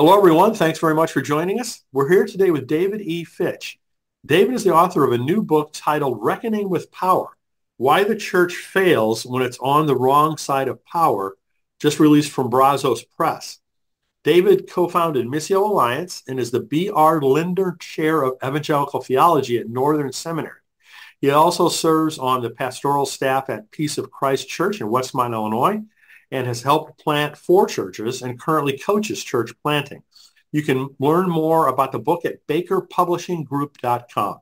Hello, everyone. Thanks very much for joining us. We're here today with David E. Fitch. David is the author of a new book titled Reckoning with Power, Why the Church Fails When It's on the Wrong Side of Power, just released from Brazos Press. David co-founded Missio Alliance and is the B.R. Lindner Chair of Evangelical Theology at Northern Seminary. He also serves on the pastoral staff at Peace of Christ Church in Westmont, Illinois, and has helped plant four churches and currently coaches church planting. You can learn more about the book at bakerpublishinggroup.com.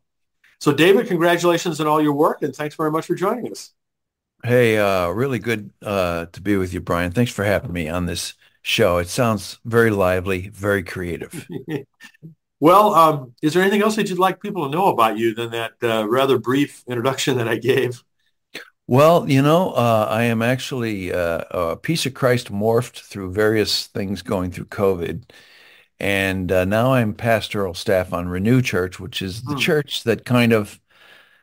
So David, congratulations on all your work and thanks very much for joining us. Hey, uh, really good uh, to be with you, Brian. Thanks for having me on this show. It sounds very lively, very creative. well, um, is there anything else that you'd like people to know about you than that uh, rather brief introduction that I gave? Well, you know, uh, I am actually uh, a Peace of Christ morphed through various things going through COVID. And uh, now I'm pastoral staff on Renew Church, which is the hmm. church that kind of,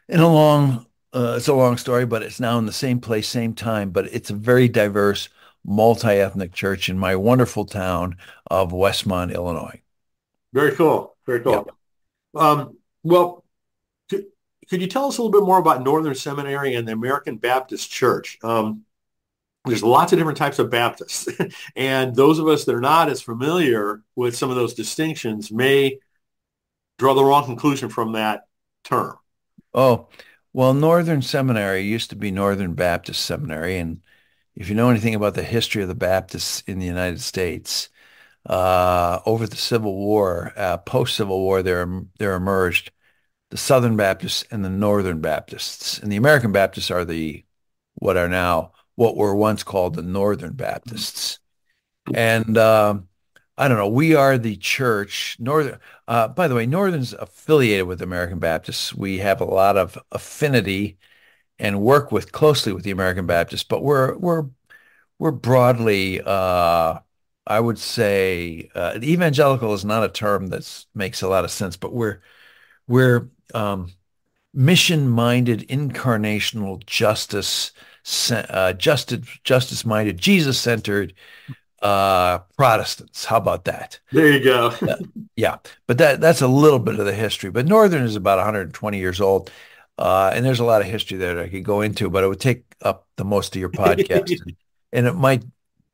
in a long, uh, it's a long story, but it's now in the same place, same time. But it's a very diverse, multi-ethnic church in my wonderful town of Westmont, Illinois. Very cool. Very cool. Um, well, could you tell us a little bit more about Northern Seminary and the American Baptist Church? Um, there's lots of different types of Baptists, and those of us that are not as familiar with some of those distinctions may draw the wrong conclusion from that term. Oh, well, Northern Seminary used to be Northern Baptist Seminary, and if you know anything about the history of the Baptists in the United States, uh, over the Civil War, uh, post-Civil War, there there emerged the Southern Baptists and the Northern Baptists. And the American Baptists are the what are now what were once called the Northern Baptists. And uh, I don't know. We are the church. Northern. Uh, by the way, Northern's affiliated with American Baptists. We have a lot of affinity and work with closely with the American Baptists, but we're we're we're broadly. Uh, I would say uh, evangelical is not a term that makes a lot of sense, but we're we're um, mission-minded, incarnational justice, uh, justice, justice-minded, Jesus-centered uh, Protestants. How about that? There you go. uh, yeah, but that that's a little bit of the history. But Northern is about 120 years old, uh, and there's a lot of history there that I could go into, but it would take up the most of your podcast, and, and it might,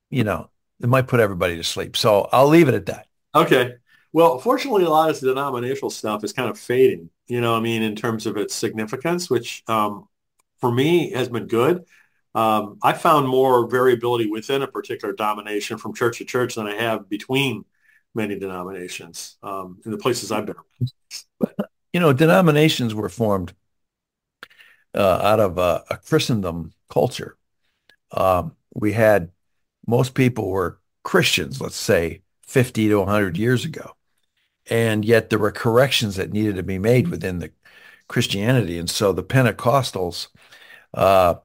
you know, it might put everybody to sleep. So I'll leave it at that. Okay. Well, fortunately, a lot of this denominational stuff is kind of fading, you know, I mean, in terms of its significance, which um, for me has been good. Um, I found more variability within a particular denomination from church to church than I have between many denominations um, in the places I've been. But, you know, denominations were formed uh, out of a, a Christendom culture. Um, we had most people were Christians, let's say 50 to 100 years ago and yet there were corrections that needed to be made within the Christianity. And so the Pentecostals uh,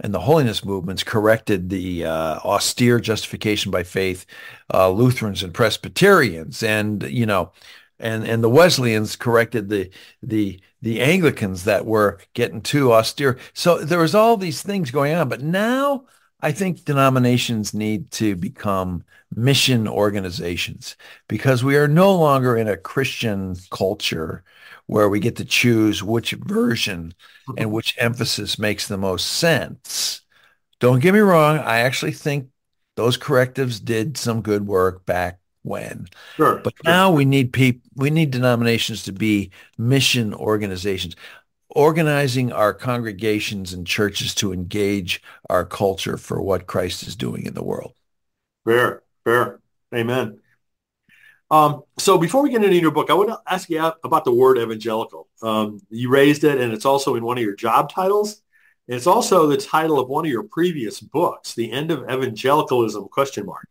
and the holiness movements corrected the uh, austere justification by faith, uh, Lutherans and Presbyterians, and you know, and and the Wesleyans corrected the the the Anglicans that were getting too austere. So there was all these things going on, but now I think denominations need to become mission organizations because we are no longer in a Christian culture where we get to choose which version and mm-hmm. which emphasis makes the most sense. Don't get me wrong. I actually think those correctives did some good work back when. Sure. But sure. now we need people, we need denominations to be mission organizations organizing our congregations and churches to engage our culture for what Christ is doing in the world. Fair, fair. Amen. Um, so before we get into your book, I want to ask you about the word evangelical. Um, you raised it, and it's also in one of your job titles. It's also the title of one of your previous books, "The End of Evangelicalism?" Question mark.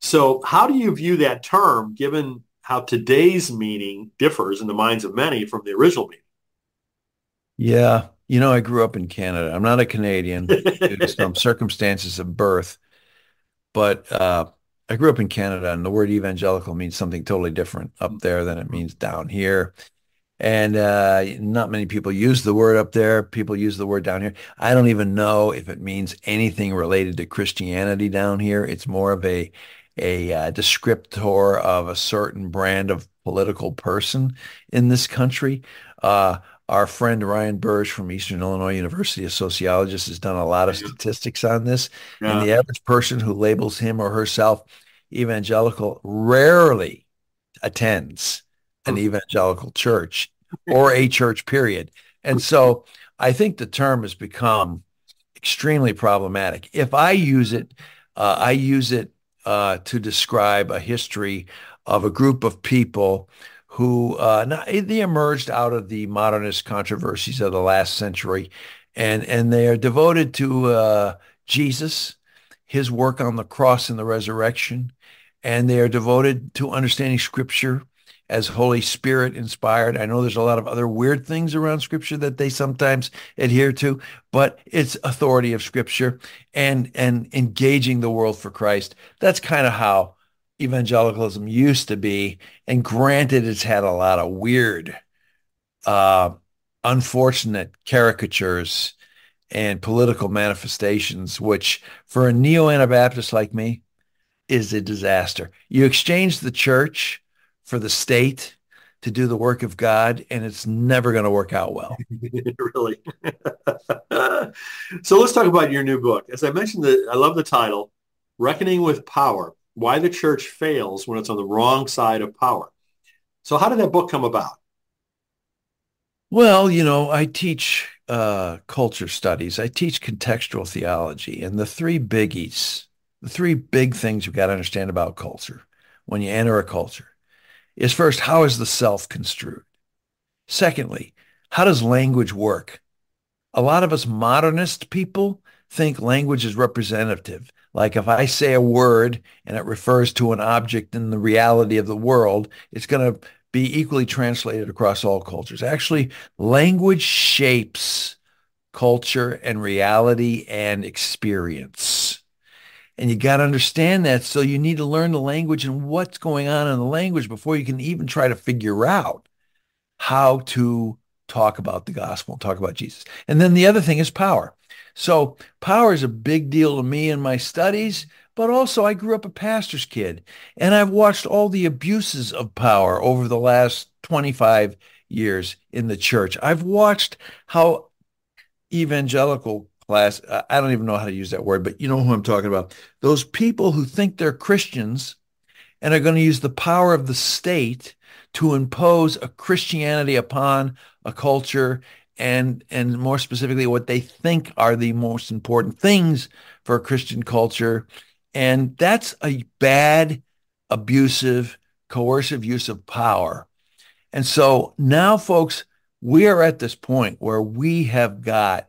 So, how do you view that term, given how today's meaning differs in the minds of many from the original meaning? Yeah. You know, I grew up in Canada. I'm not a Canadian due to some circumstances of birth, but uh, I grew up in Canada, and the word evangelical means something totally different up there than it means down here. And uh, not many people use the word up there. People use the word down here. I don't even know if it means anything related to Christianity down here. It's more of a a uh, descriptor of a certain brand of political person in this country. Uh, our friend Ryan Burge from Eastern Illinois University, a sociologist, has done a lot of statistics on this. Yeah. And the average person who labels him or herself evangelical rarely attends an hmm. evangelical church or a church period. And so I think the term has become extremely problematic. If I use it, uh, I use it uh, to describe a history of a group of people who uh, not, they emerged out of the modernist controversies of the last century, and and they are devoted to uh, Jesus, His work on the cross and the resurrection, and they are devoted to understanding Scripture as Holy Spirit inspired. I know there's a lot of other weird things around Scripture that they sometimes adhere to, but it's authority of Scripture and and engaging the world for Christ. That's kind of how evangelicalism used to be. And granted, it's had a lot of weird, uh, unfortunate caricatures and political manifestations, which for a neo Anabaptist like me is a disaster. You exchange the church for the state to do the work of God, and it's never going to work out well. really. so let's talk about your new book. As I mentioned, the, I love the title, Reckoning with Power why the church fails when it's on the wrong side of power. So how did that book come about? Well, you know, I teach uh, culture studies. I teach contextual theology. And the three biggies, the three big things you've got to understand about culture when you enter a culture is first, how is the self construed? Secondly, how does language work? A lot of us modernist people think language is representative. Like if I say a word and it refers to an object in the reality of the world, it's going to be equally translated across all cultures. Actually, language shapes culture and reality and experience. And you got to understand that. So you need to learn the language and what's going on in the language before you can even try to figure out how to talk about the gospel, talk about Jesus. And then the other thing is power. So power is a big deal to me in my studies, but also I grew up a pastor's kid and I've watched all the abuses of power over the last 25 years in the church. I've watched how evangelical class, I don't even know how to use that word, but you know who I'm talking about. Those people who think they're Christians and are going to use the power of the state to impose a Christianity upon a culture and and more specifically what they think are the most important things for a Christian culture. And that's a bad, abusive, coercive use of power. And so now, folks, we are at this point where we have got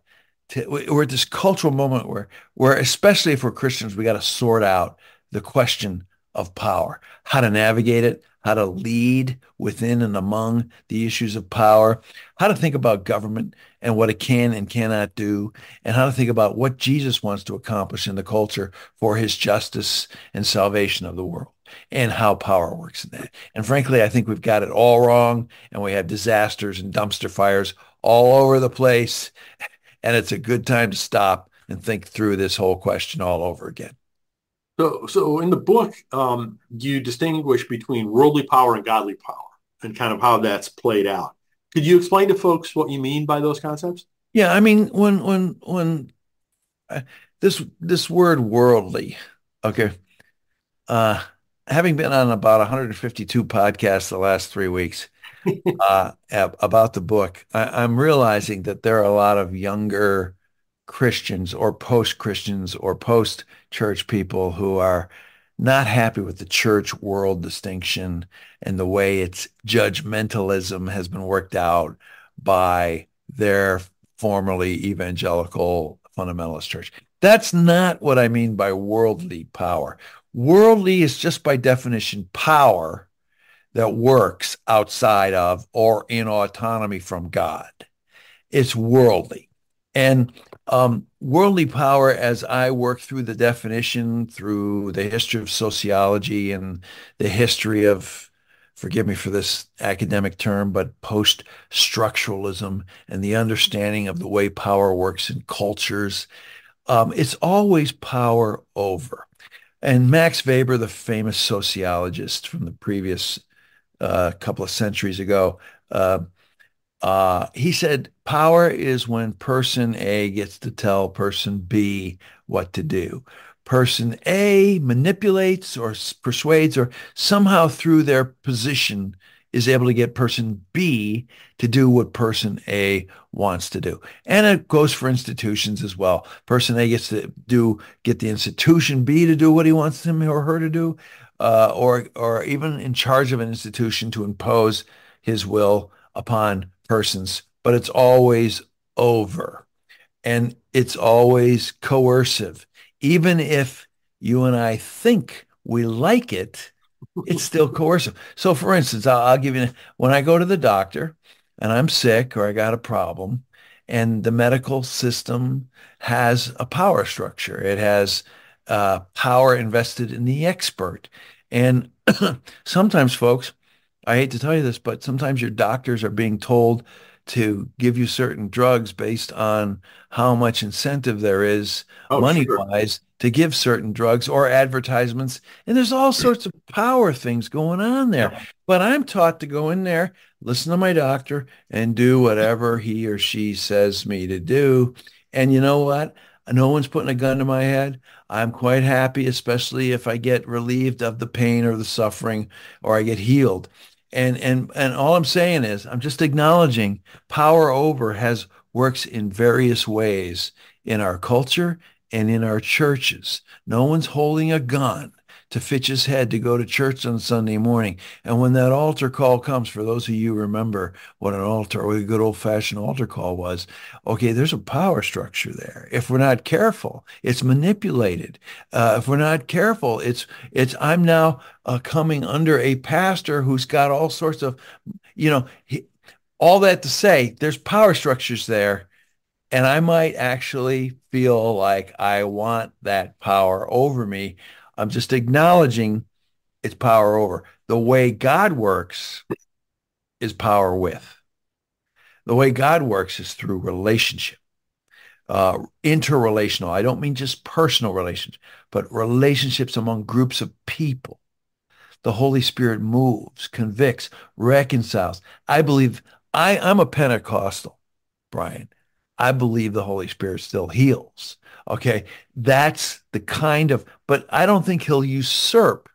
to, we're at this cultural moment where, where especially if we're Christians, we got to sort out the question of power, how to navigate it, how to lead within and among the issues of power, how to think about government and what it can and cannot do, and how to think about what Jesus wants to accomplish in the culture for his justice and salvation of the world and how power works in that. And frankly, I think we've got it all wrong and we have disasters and dumpster fires all over the place. And it's a good time to stop and think through this whole question all over again. So, so in the book, um, you distinguish between worldly power and godly power and kind of how that's played out. Could you explain to folks what you mean by those concepts? Yeah, I mean, when when when uh, this this word worldly, okay, uh, having been on about 152 podcasts the last three weeks uh, about the book, I, I'm realizing that there are a lot of younger Christians or post Christians or post church people who are not happy with the church world distinction and the way its judgmentalism has been worked out by their formerly evangelical fundamentalist church. That's not what I mean by worldly power. Worldly is just by definition power that works outside of or in autonomy from God. It's worldly. And um, worldly power, as I work through the definition, through the history of sociology and the history of, forgive me for this academic term, but post structuralism and the understanding of the way power works in cultures, um, it's always power over. And Max Weber, the famous sociologist from the previous uh, couple of centuries ago, uh, uh, he said power is when person A gets to tell person B what to do. Person A manipulates or persuades or somehow through their position is able to get person B to do what person A wants to do. And it goes for institutions as well. Person A gets to do get the institution B to do what he wants him or her to do, uh, or or even in charge of an institution to impose his will upon persons. But it's always over, and it's always coercive, even if you and I think we like it it's still coercive. So, for instance, I'll, I'll, give you when I go to the doctor and I'm sick or I got a problem, and the medical system has a power structure. It has uh, power invested in the expert, and sometimes, folks, I hate to tell you this, but sometimes your doctors are being told to give you certain drugs based on how much incentive there is oh, money sure. wise to give certain drugs or advertisements. And there's all sorts of power things going on there. But I'm taught to go in there, listen to my doctor, and do whatever he or she says me to do. And you know what? No one's putting a gun to my head. I'm quite happy, especially if I get relieved of the pain or the suffering or I get healed. And and and all I'm saying is I'm just acknowledging power over has works in various ways in our culture and in our churches. No one's holding a gun to Fitch's head to go to church on Sunday morning. And when that altar call comes, for those of you remember what an altar, what a good old fashioned altar call was, okay, there's a power structure there. If we're not careful, it's manipulated. Uh, if we're not careful, it's, it's, I'm now uh, coming under a pastor who's got all sorts of, you know, he, all that to say, there's power structures there. And I might actually feel like I want that power over me I'm just acknowledging its power over. The way God works is power with. The way God works is through relationship, uh, interrelational. I don't mean just personal relationships, but relationships among groups of people. The Holy Spirit moves, convicts, reconciles. I believe I, I'm a Pentecostal, Brian. I believe the Holy Spirit still heals. Okay. That's the kind of, but I don't think he'll usurp.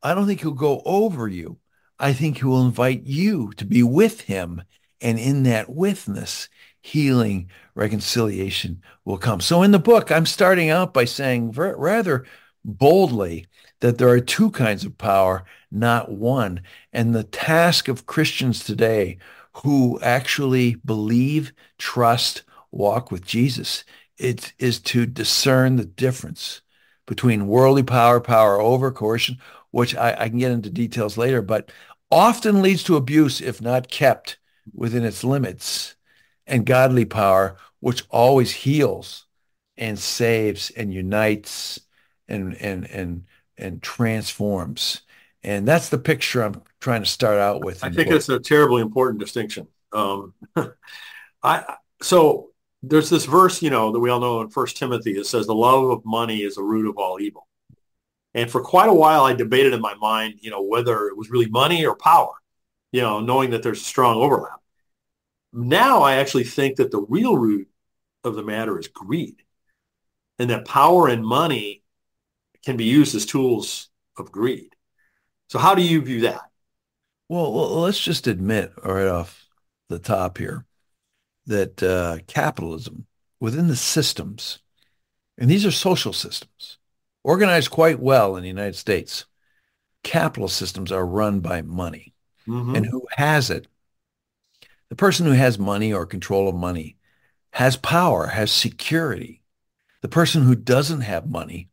I don't think he'll go over you. I think he will invite you to be with him. And in that witness, healing, reconciliation will come. So in the book, I'm starting out by saying rather boldly that there are two kinds of power, not one. And the task of Christians today who actually believe, trust, walk with Jesus. It is to discern the difference between worldly power, power over coercion, which I, I can get into details later, but often leads to abuse if not kept within its limits, and godly power, which always heals and saves and unites and and and and transforms. And that's the picture I'm trying to start out with. I think it's a terribly important distinction. Um, I so there's this verse, you know, that we all know in First Timothy. It says, "The love of money is the root of all evil." And for quite a while, I debated in my mind, you know, whether it was really money or power. You know, knowing that there's a strong overlap. Now, I actually think that the real root of the matter is greed, and that power and money can be used as tools of greed. So how do you view that? Well, let's just admit right off the top here that uh, capitalism within the systems, and these are social systems, organized quite well in the United States, capitalist systems are run by money. Mm-hmm. And who has it? The person who has money or control of money has power, has security. The person who doesn't have money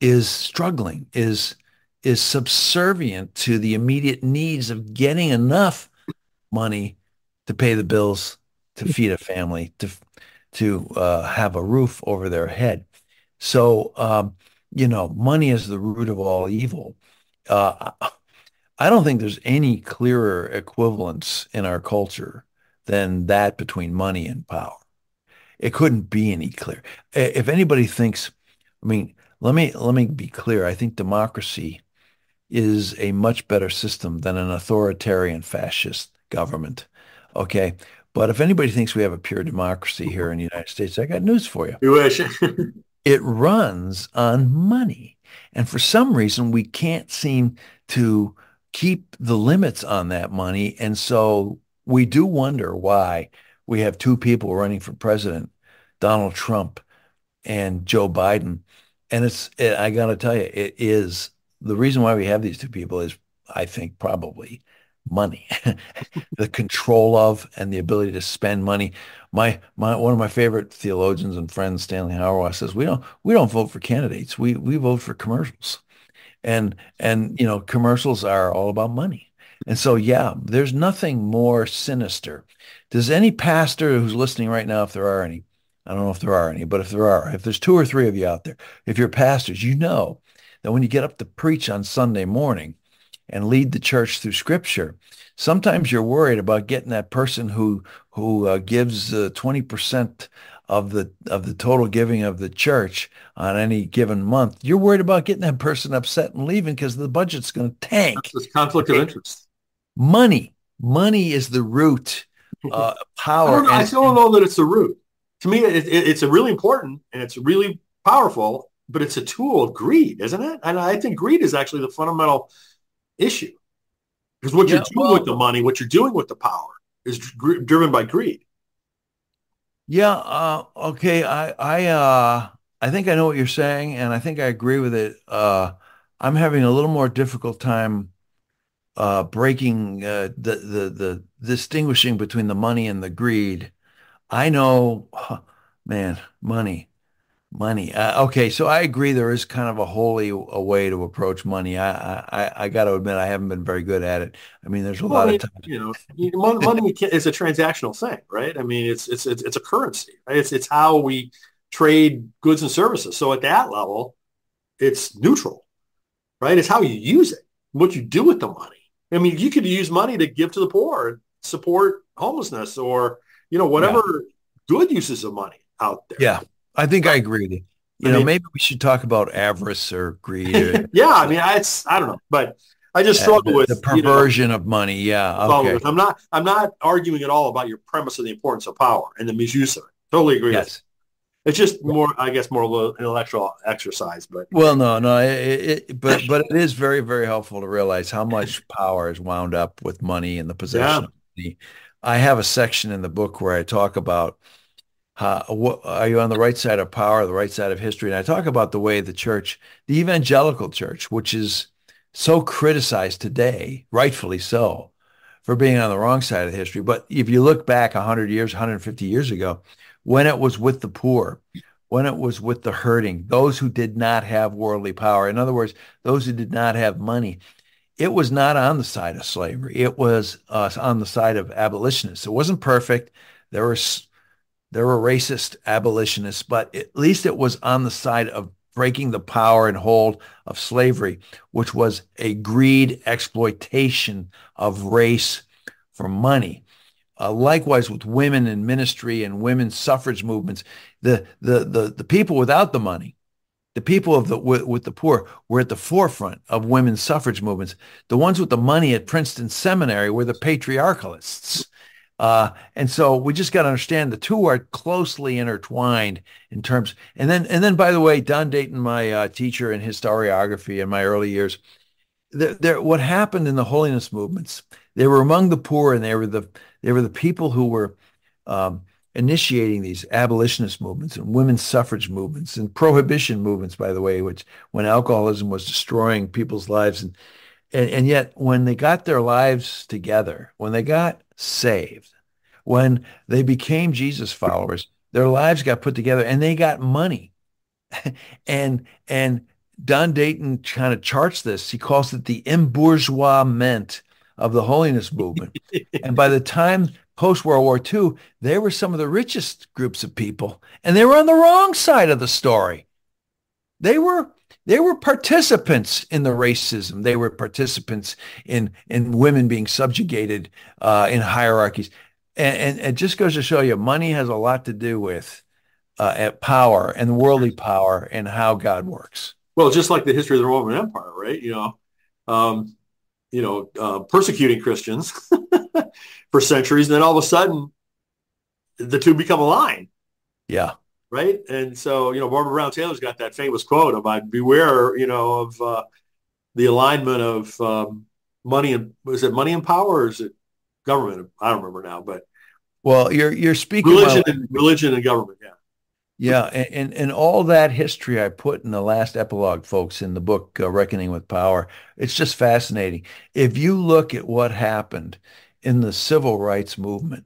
is struggling, is is subservient to the immediate needs of getting enough money to pay the bills, to feed a family, to to uh, have a roof over their head. So, um, you know, money is the root of all evil. Uh, I don't think there's any clearer equivalence in our culture than that between money and power. It couldn't be any clearer. If anybody thinks, I mean, let me let me be clear. I think democracy is a much better system than an authoritarian fascist government. Okay. But if anybody thinks we have a pure democracy here in the United States, I got news for you. You wish. it runs on money. And for some reason, we can't seem to keep the limits on that money. And so we do wonder why we have two people running for president, Donald Trump and Joe Biden. And it's, it, I got to tell you, it is the reason why we have these two people is, I think, probably money, the control of and the ability to spend money. My my one of my favorite theologians and friends, Stanley Hauerwas, says we don't we don't vote for candidates. We we vote for commercials. And and you know, commercials are all about money. And so yeah, there's nothing more sinister. Does any pastor who's listening right now, if there are any, I don't know if there are any, but if there are, if there's two or three of you out there, if you're pastors, you know that when you get up to preach on Sunday morning, and lead the church through scripture sometimes you're worried about getting that person who who uh, gives uh, 20% of the of the total giving of the church on any given month. You're worried about getting that person upset and leaving because the budget's going to tank. That's conflict of interest. Money. Money is the root uh, power I, I, still don't know that it's the root. To me it, it, it's a really important and it's really powerful but it's a tool of greed isn't it and i think greed is actually the fundamental issue. Because what yeah, you're doing well, with the money, what you're doing with the power is driven by greed. Yeah. Uh, okay. I, I, uh, I think I know what you're saying, and I think I agree with it. Uh, I'm having a little more difficult time uh, breaking uh, the, the the distinguishing between the money and the greed. I know, man, money Money. Uh, okay, so I agree. There is kind of a holy a way to approach money. I I, I got to admit I haven't been very good at it. I mean, there's a well, lot I mean, of times. You know, money is a transactional thing, right? I mean, it's it's it's, it's a currency. Right? It's it's how we trade goods and services. So at that level, it's neutral, right? It's how you use it, what you do with the money. I mean, you could use money to give to the poor, support homelessness, or you know whatever yeah. good uses of money out there. Yeah. I think I agree with you. You I know, mean, maybe we should talk about avarice or greed. Or, yeah, I mean, I, it's I don't know, but I just struggle uh, with the perversion you know, of money. Yeah, okay. I'm not I'm not arguing at all about your premise of the importance of power and the misuse of it. Totally agree. Yes. It's just more, I guess, more intellectual exercise. But well, no, no, it, it, but but it is very, very helpful to realize how much power is wound up with money and the possession. Yeah. Of money. I have a section in the book where I talk about uh, what, are you on the right side of power, the right side of history? And I talk about the way the church, the evangelical church, which is so criticized today, rightfully so, for being on the wrong side of history. But if you look back 100 years, 150 years ago, when it was with the poor, when it was with the hurting, those who did not have worldly power, in other words, those who did not have money, it was not on the side of slavery. It was uh, on the side of abolitionists. It wasn't perfect. There were there were racist abolitionists, but at least it was on the side of breaking the power and hold of slavery, which was a greed exploitation of race for money. Uh, likewise, with women in ministry and women's suffrage movements, the, the, the, the people without the money, the people of the with, with, the poor were at the forefront of women's suffrage movements. The ones with the money at Princeton Seminary were the patriarchalists. Uh, and so we just got to understand the two are closely intertwined in terms. And then, and then, by the way, Don Dayton, my uh, teacher in historiography in my early years, what happened in the holiness movements? They were among the poor, and they were the they were the people who were um, initiating these abolitionist movements and women's suffrage movements and prohibition movements. By the way, which when alcoholism was destroying people's lives, and and, and yet when they got their lives together, when they got saved, when they became Jesus followers, their lives got put together and they got money. and and Don Dayton kind of charts this. He calls it the embourgeoisement of the holiness movement. and by the time post World War II, they were some of the richest groups of people, and they were on the wrong side of the story. They were they were participants in the racism. They were participants in in women being subjugated uh, in hierarchies and, and it just goes to show you money has a lot to do with uh, at power and worldly power and how God works. Well, just like the history of the Roman Empire, right? You know, um, you know, uh, persecuting Christians for centuries, and then all of a sudden, the two become aligned. Yeah. Right. And so, you know, Barbara Brown Taylor's got that famous quote about beware, you know, of uh, the alignment of um, money and was it money and power or is it government? I don't remember now, but well, you're you're speaking religion and religion and government. Yeah. Yeah, and, and all that history I put in the last epilogue, folks, in the book uh, Reckoning with Power, it's just fascinating. If you look at what happened in the civil rights movement,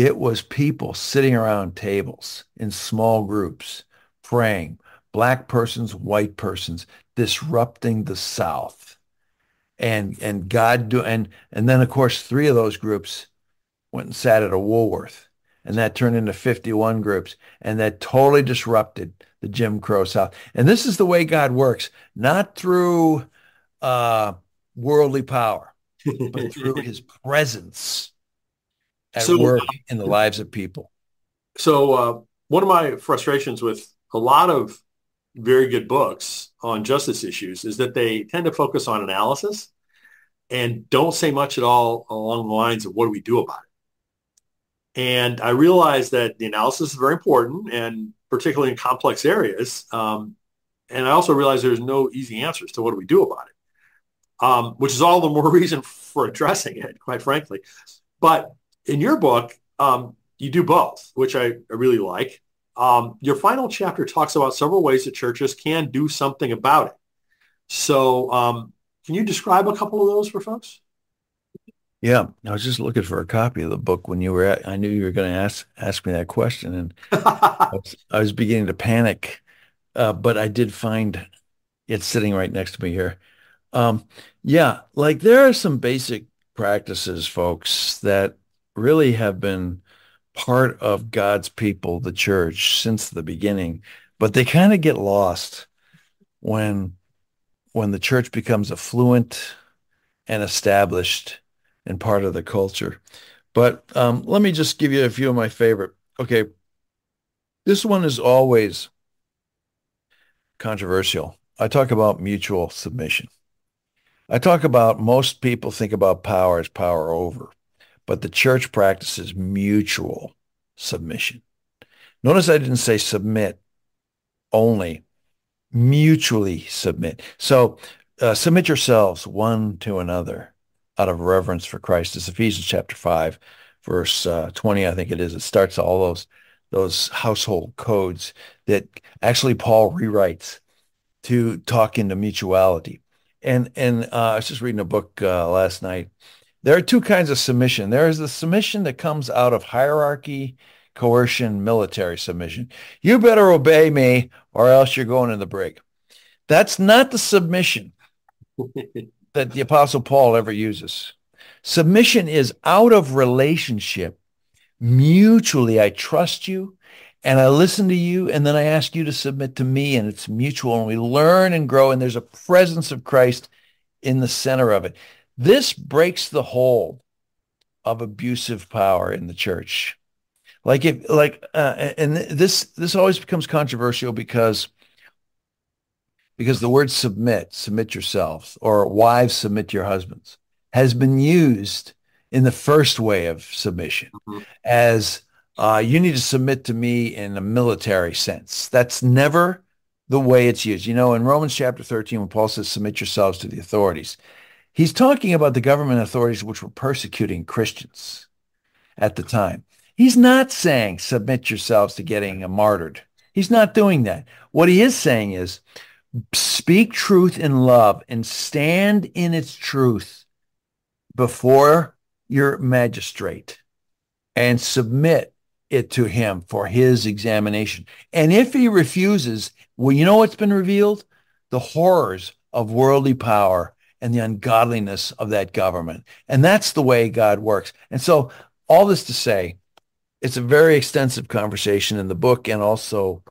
it was people sitting around tables in small groups, praying, black persons, white persons, disrupting the South. And and God do and and then of course three of those groups went and sat at a Woolworth and that turned into 51 groups and that totally disrupted the Jim Crow South. And this is the way God works, not through uh, worldly power, but through his presence at so, work in the lives of people. So uh, one of my frustrations with a lot of very good books on justice issues is that they tend to focus on analysis and don't say much at all along the lines of what do we do about it. And I realize that the analysis is very important and particularly in complex areas. Um, and I also realize there's no easy answers to what do we do about it, um, which is all the more reason for addressing it, quite frankly. But in your book, um, you do both, which I, really like. Um, your final chapter talks about several ways that churches can do something about it. So um, can you describe a couple of those for folks? Yeah, I was just looking for a copy of the book when you were at, I knew you were going to ask ask me that question and I, was, I, was, beginning to panic. Uh, but I did find it sitting right next to me here. Um, yeah, like there are some basic practices, folks, that really have been part of God's people, the church, since the beginning, but they kind of get lost when when the church becomes affluent and established and part of the culture. But um, let me just give you a few of my favorite. Okay, this one is always controversial. I talk about mutual submission. I talk about most people think about power as power over, but the church practices mutual submission. Notice I didn't say submit only, mutually submit. So uh, submit yourselves one to another out of reverence for Christ. It's Ephesians chapter 5, verse uh, 20, I think it is. It starts all those those household codes that actually Paul rewrites to talk into mutuality. And and uh, I was just reading a book uh, last night. There are two kinds of submission. There is the submission that comes out of hierarchy, coercion, military submission. You better obey me or else you're going in the brig. That's not the submission that the Apostle Paul ever uses. Submission is out of relationship. Mutually, I trust you and I listen to you, and then I ask you to submit to me, and it's mutual, and we learn and grow, and there's a presence of Christ in the center of it. This breaks the hold of abusive power in the church. Like if like uh, and this this always becomes controversial because because the word submit, submit yourselves, or wives submit your husbands, has been used in the first way of submission mm-hmm. as uh, you need to submit to me in a military sense. That's never the way it's used. You know, in Romans chapter 13, when Paul says, submit yourselves to the authorities, he's talking about the government authorities which were persecuting Christians at the time. He's not saying submit yourselves to getting martyred. He's not doing that. What he is saying is speak truth in love and stand in its truth before your magistrate and submit it to him for his examination. And if he refuses, well, you know what's been revealed? The horrors of worldly power and the ungodliness of that government. And that's the way God works. And so all this to say, it's a very extensive conversation in the book and also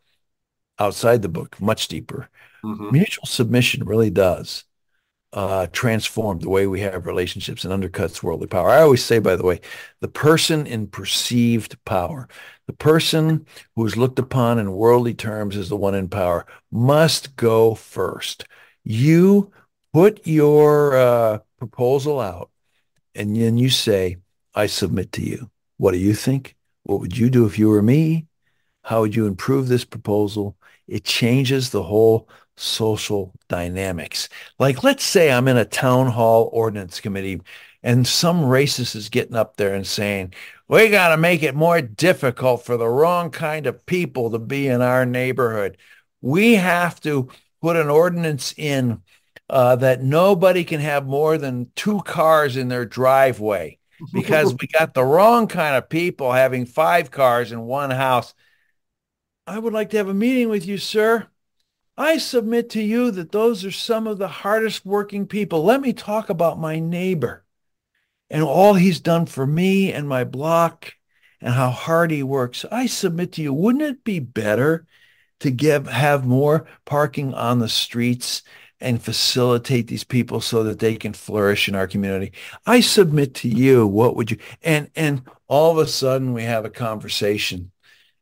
outside the book, much deeper. Mm-hmm. Mutual submission really does uh, transformed the way we have relationships and undercuts worldly power. I always say, by the way, the person in perceived power, the person who is looked upon in worldly terms as the one in power, must go first. You put your uh, proposal out, and then you say, I submit to you. What do you think? What would you do if you were me? How would you improve this proposal? It changes the whole social dynamics. Like, let's say I'm in a town hall ordinance committee and some racist is getting up there and saying, we got to make it more difficult for the wrong kind of people to be in our neighborhood. We have to put an ordinance in uh, that nobody can have more than two cars in their driveway because we got the wrong kind of people having five cars in one house. I would like to have a meeting with you, sir. I submit to you that those are some of the hardest working people. Let me talk about my neighbor and all he's done for me and my block and how hard he works. I submit to you, wouldn't it be better to give have more parking on the streets and facilitate these people so that they can flourish in our community? I submit to you, what would you and and all of a sudden we have a conversation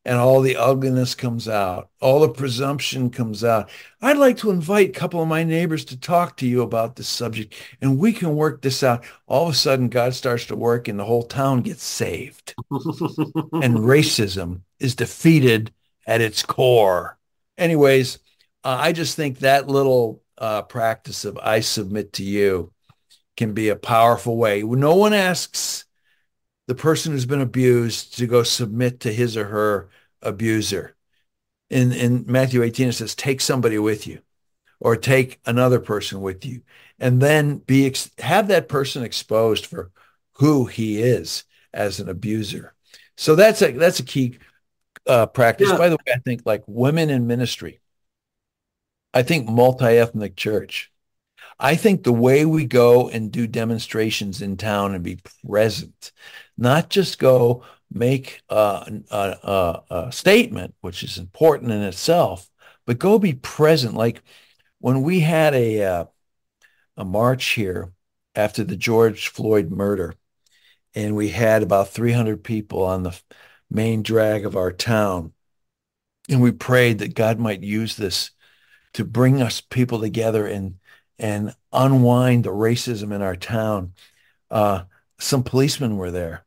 and all the ugliness comes out, all the presumption comes out. I'd like to invite a couple of my neighbors to talk to you about this subject, and we can work this out. All of a sudden, God starts to work, and the whole town gets saved. and racism is defeated at its core. Anyways, uh, I just think that little uh, practice of I submit to you can be a powerful way. No one asks the person who's been abused to go submit to his or her abuser. In, in Matthew 18, it says, take somebody with you or take another person with you and then be ex- have that person exposed for who he is as an abuser. So that's a, that's a key uh, practice. Yeah. By the way, I think like women in ministry, I think multi-ethnic church, I think the way we go and do demonstrations in town and be present, not just go make a, a, a, statement, which is important in itself, but go be present. Like when we had a uh, a march here after the George Floyd murder, and we had about 300 people on the main drag of our town, and we prayed that God might use this to bring us people together and and unwind the racism in our town. Uh, some policemen were there,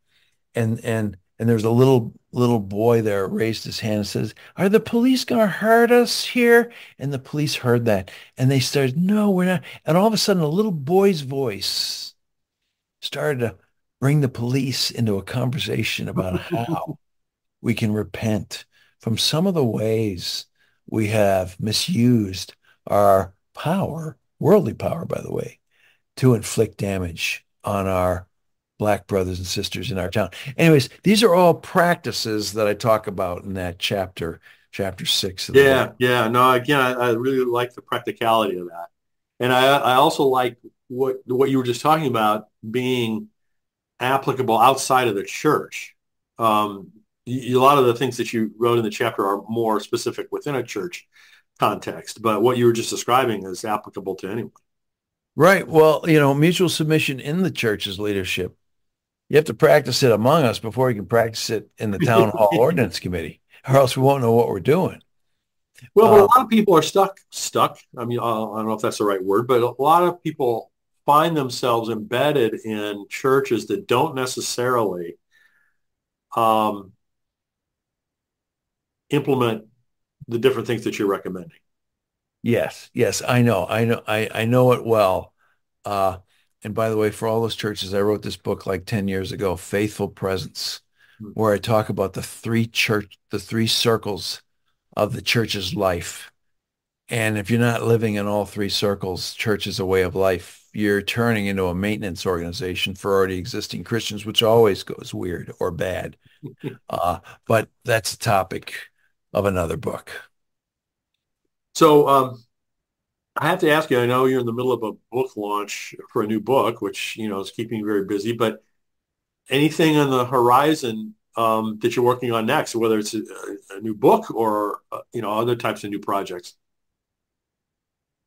and and and there's a little little boy there raised his hand and says, "Are the police going to hurt us here?" And the police heard that, and they started, "No, we're not." And all of a sudden, a little boy's voice started to bring the police into a conversation about how we can repent from some of the ways we have misused our power worldly power, by the way, to inflict damage on our black brothers and sisters in our town. Anyways, these are all practices that I talk about in that chapter, chapter six. yeah, yeah. No, again, I, I, really like the practicality of that, and I, I also like what what you were just talking about being applicable outside of the church. Um, a lot of the things that you wrote in the chapter are more specific within a church context, but what you were just describing is applicable to anyone. Right. Well, you know, mutual submission in the church's leadership. You have to practice it among us before you can practice it in the town hall ordinance committee, or else we won't know what we're doing. Well, uh, a lot of people are stuck. Stuck. I mean, I don't know if that's the right word, but a lot of people find themselves embedded in churches that don't necessarily um, implement the different things that you're recommending. Yes, yes, I know, I know, I, I know it well. Uh, and by the way, for all those churches, I wrote this book like 10 years ago, Faithful Presence, mm-hmm. where I talk about the three church, the three circles of the church's life. And if you're not living in all three circles, church is a way of life. You're turning into a maintenance organization for already existing Christians, which always goes weird or bad. uh, but that's a topic of another book. So um, I have to ask you, I know you're in the middle of a book launch for a new book, which, you know, is keeping you very busy, but anything on the horizon um, that you're working on next, whether it's a, a new book or, uh, you know, other types of new projects?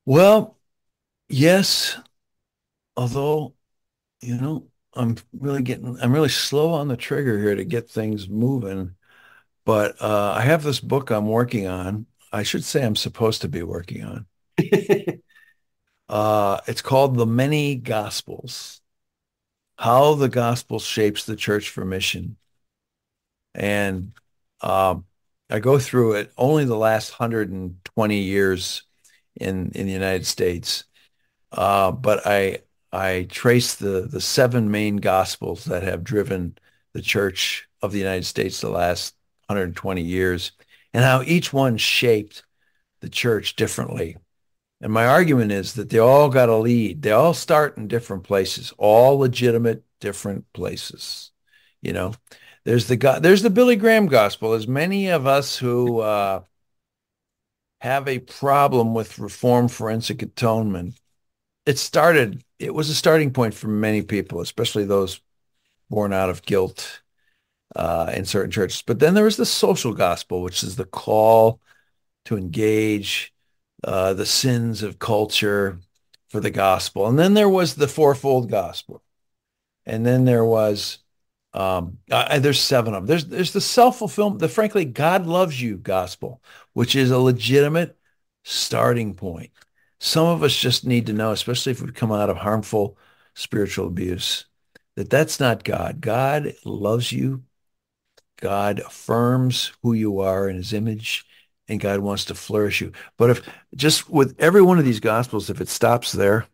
Well, yes, although, you know, I'm really getting, I'm really slow on the trigger here to get things moving. But uh, I have this book I'm working on. I should say I'm supposed to be working on. uh, it's called The Many Gospels How the Gospel Shapes the Church for Mission. And um, I go through it only the last 120 years in, in the United States. Uh, but I I trace the the seven main gospels that have driven the Church of the United States the last 120 years, and how each one shaped the church differently. And my argument is that they all got a lead. They all start in different places, all legitimate different places. You know, there's the there's the Billy Graham gospel. As many of us who uh, have a problem with reform forensic atonement, it started. It was a starting point for many people, especially those born out of guilt uh, in certain churches. But then there was the social gospel, which is the call to engage uh, the sins of culture for the gospel. And then there was the fourfold gospel. And then there was, um, uh, there's seven of them. There's, there's the self-fulfillment, the frankly, God loves you gospel, which is a legitimate starting point. Some of us just need to know, especially if we've come out of harmful spiritual abuse, that that's not God. God loves you God affirms who you are in his image and God wants to flourish you. But if just with every one of these gospels, if it stops there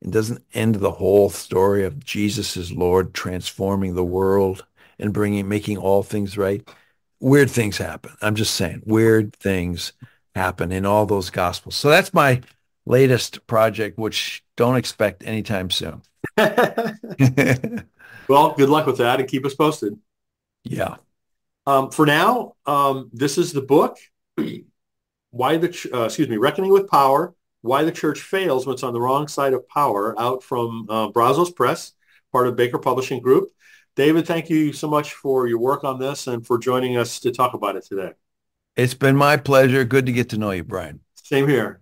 and doesn't end the whole story of Jesus as Lord transforming the world and bringing, making all things right, weird things happen. I'm just saying weird things happen in all those gospels. So that's my latest project, which don't expect anytime soon. well, good luck with that and keep us posted. Yeah. Um, for now, um, this is the book. Why the uh, excuse me, reckoning with power. Why the church fails when it's on the wrong side of power. Out from uh, Brazos Press, part of Baker Publishing Group. David, thank you so much for your work on this and for joining us to talk about it today. It's been my pleasure. Good to get to know you, Brian. Same here.